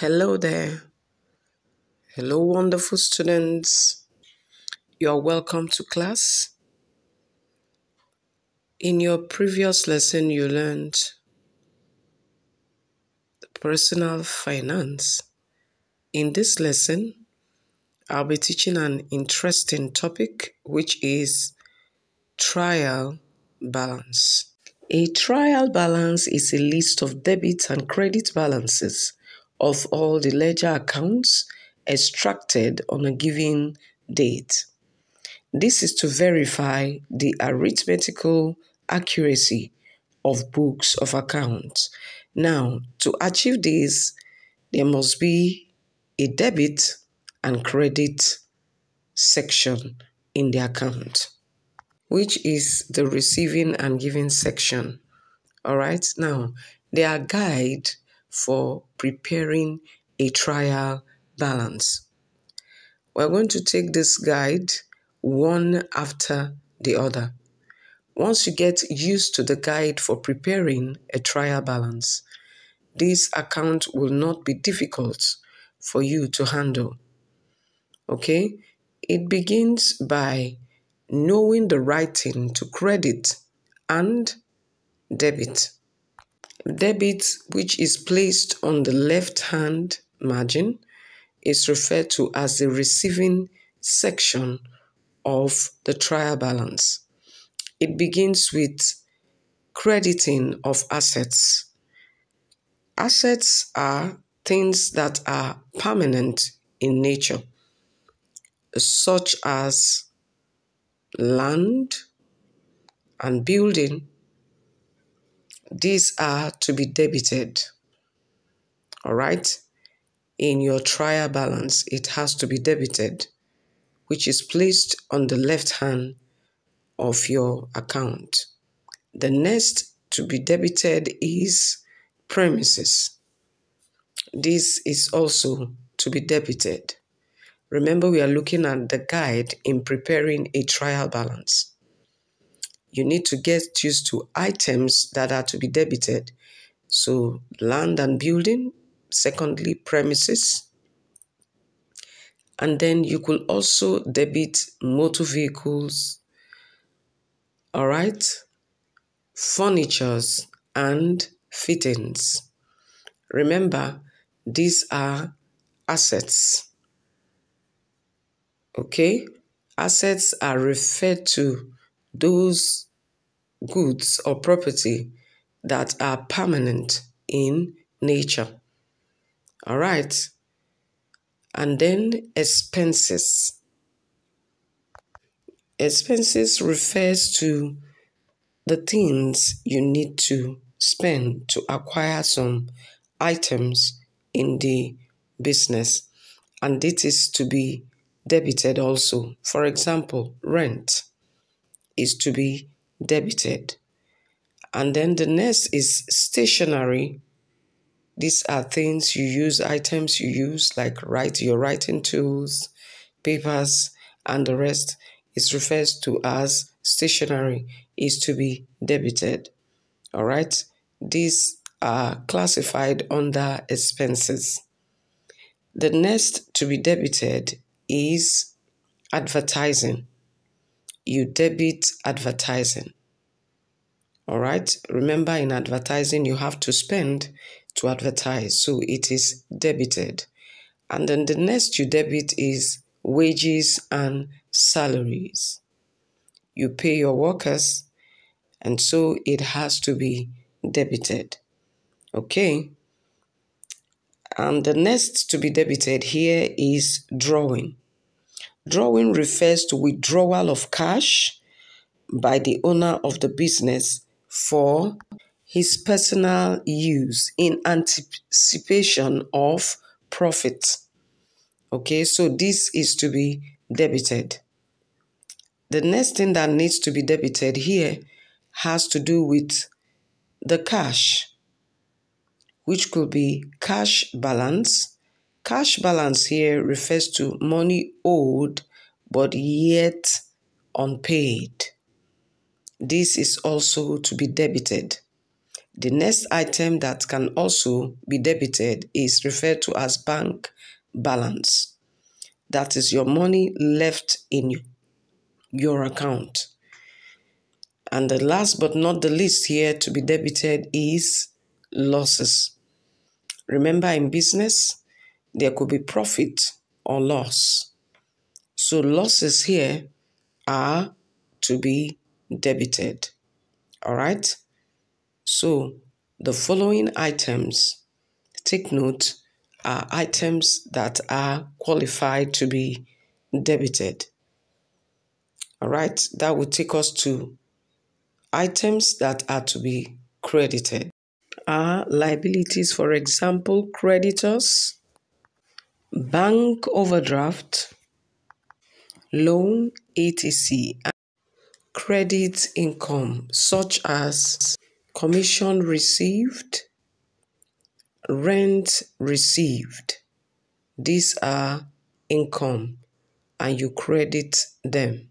Hello there. Hello, wonderful students. You are welcome to class. In your previous lesson, you learned personal finance. In this lesson, I'll be teaching an interesting topic, which is trial balance. A trial balance is a list of debit and credit balances of all the ledger accounts extracted on a given date. This is to verify the arithmetical accuracy of books of accounts. Now, to achieve this, there must be a debit and credit section in the account, which is the receiving and giving section. All right, now, there are guide for preparing a trial balance. We're going to take this guide one after the other. Once you get used to the guide for preparing a trial balance, this account will not be difficult for you to handle. Okay? It begins by knowing the writing to credit and debit. Debit, which is placed on the left hand margin, is referred to as the receiving section of the trial balance. It begins with crediting of assets. Assets are things that are permanent in nature, such as land and building these are to be debited. All right? In your trial balance, it has to be debited, which is placed on the left hand of your account. The next to be debited is premises. This is also to be debited. Remember, we are looking at the guide in preparing a trial balance you need to get used to items that are to be debited. So, land and building, secondly, premises. And then you could also debit motor vehicles, all right, furnitures, and fittings. Remember, these are assets. Okay? Assets are referred to those goods or property that are permanent in nature. All right. And then expenses. Expenses refers to the things you need to spend to acquire some items in the business. And it is to be debited also. For example, rent is to be debited. And then the next is stationery. These are things you use, items you use, like write your writing tools, papers, and the rest is refers to as stationery is to be debited. All right, these are classified under expenses. The next to be debited is advertising you debit advertising. All right. Remember, in advertising, you have to spend to advertise. So it is debited. And then the next you debit is wages and salaries. You pay your workers, and so it has to be debited. Okay. And the next to be debited here is drawing. Drawing refers to withdrawal of cash by the owner of the business for his personal use in anticipation of profit. Okay, so this is to be debited. The next thing that needs to be debited here has to do with the cash, which could be cash balance Cash balance here refers to money owed but yet unpaid. This is also to be debited. The next item that can also be debited is referred to as bank balance. That is your money left in your account. And the last but not the least here to be debited is losses. Remember, in business, there could be profit or loss. So, losses here are to be debited. All right? So, the following items, take note, are items that are qualified to be debited. All right? That will take us to items that are to be credited are liabilities, for example, creditors, bank overdraft, loan, etc. Credit income, such as commission received, rent received. These are income and you credit them.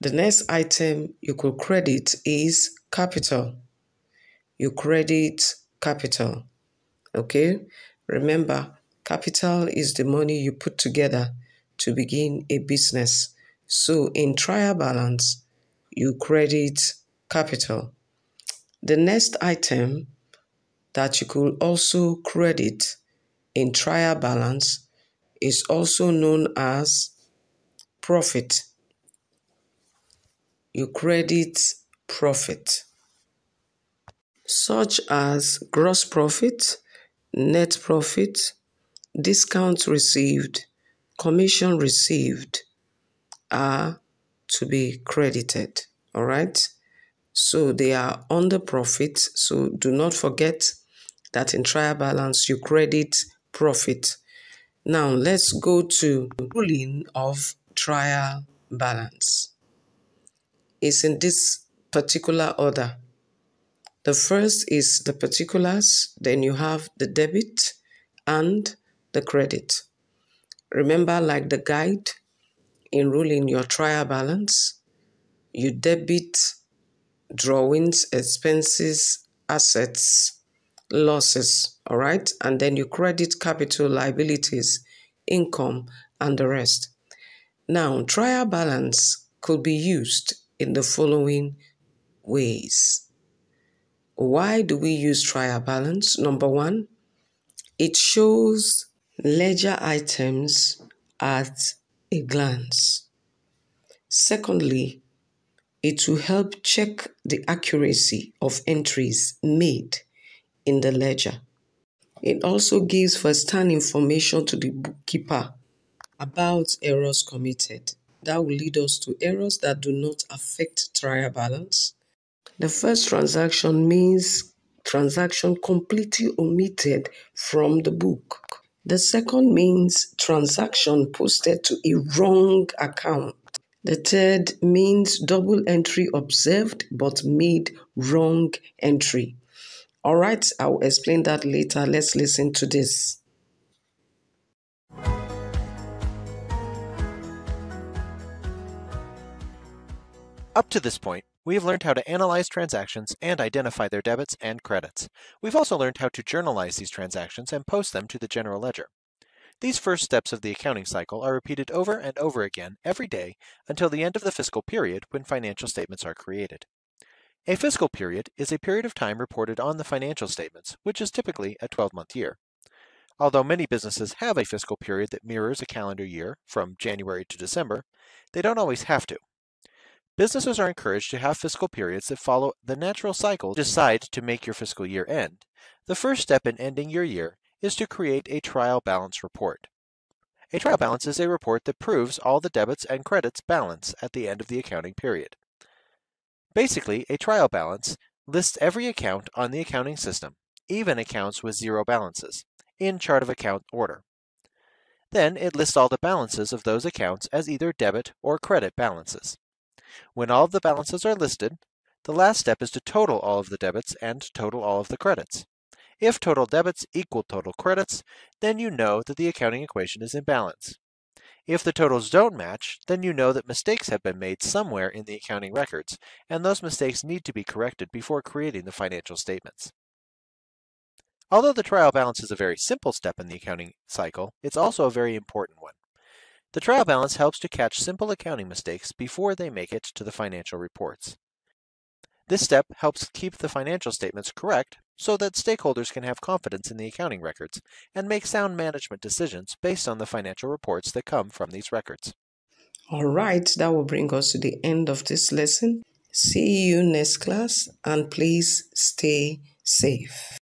The next item you could credit is capital you credit capital. Okay? Remember, capital is the money you put together to begin a business. So in trial balance, you credit capital. The next item that you could also credit in trial balance is also known as profit. You credit profit such as gross profit, net profit, discount received, commission received are to be credited. All right. So they are under profit. So do not forget that in trial balance you credit profit. Now let's go to ruling of trial balance. It's in this particular order. The first is the particulars, then you have the debit and the credit. Remember, like the guide in ruling your trial balance, you debit drawings, expenses, assets, losses, all right? And then you credit capital liabilities, income, and the rest. Now, trial balance could be used in the following ways. Why do we use trial balance? Number one, it shows ledger items at a glance. Secondly, it will help check the accuracy of entries made in the ledger. It also gives first-hand information to the bookkeeper about errors committed. That will lead us to errors that do not affect trial balance the first transaction means transaction completely omitted from the book. The second means transaction posted to a wrong account. The third means double entry observed but made wrong entry. All right, I'll explain that later. Let's listen to this. Up to this point, we have learned how to analyze transactions and identify their debits and credits. We've also learned how to journalize these transactions and post them to the general ledger. These first steps of the accounting cycle are repeated over and over again every day until the end of the fiscal period when financial statements are created. A fiscal period is a period of time reported on the financial statements, which is typically a 12-month year. Although many businesses have a fiscal period that mirrors a calendar year from January to December, they don't always have to. Businesses are encouraged to have fiscal periods that follow the natural cycle. Decide to make your fiscal year end. The first step in ending your year is to create a trial balance report. A trial balance is a report that proves all the debits and credits balance at the end of the accounting period. Basically, a trial balance lists every account on the accounting system, even accounts with zero balances, in chart of account order. Then it lists all the balances of those accounts as either debit or credit balances. When all of the balances are listed, the last step is to total all of the debits and total all of the credits. If total debits equal total credits, then you know that the accounting equation is in balance. If the totals don't match, then you know that mistakes have been made somewhere in the accounting records, and those mistakes need to be corrected before creating the financial statements. Although the trial balance is a very simple step in the accounting cycle, it's also a very important one. The trial balance helps to catch simple accounting mistakes before they make it to the financial reports. This step helps keep the financial statements correct so that stakeholders can have confidence in the accounting records and make sound management decisions based on the financial reports that come from these records. All right, that will bring us to the end of this lesson. See you next class and please stay safe.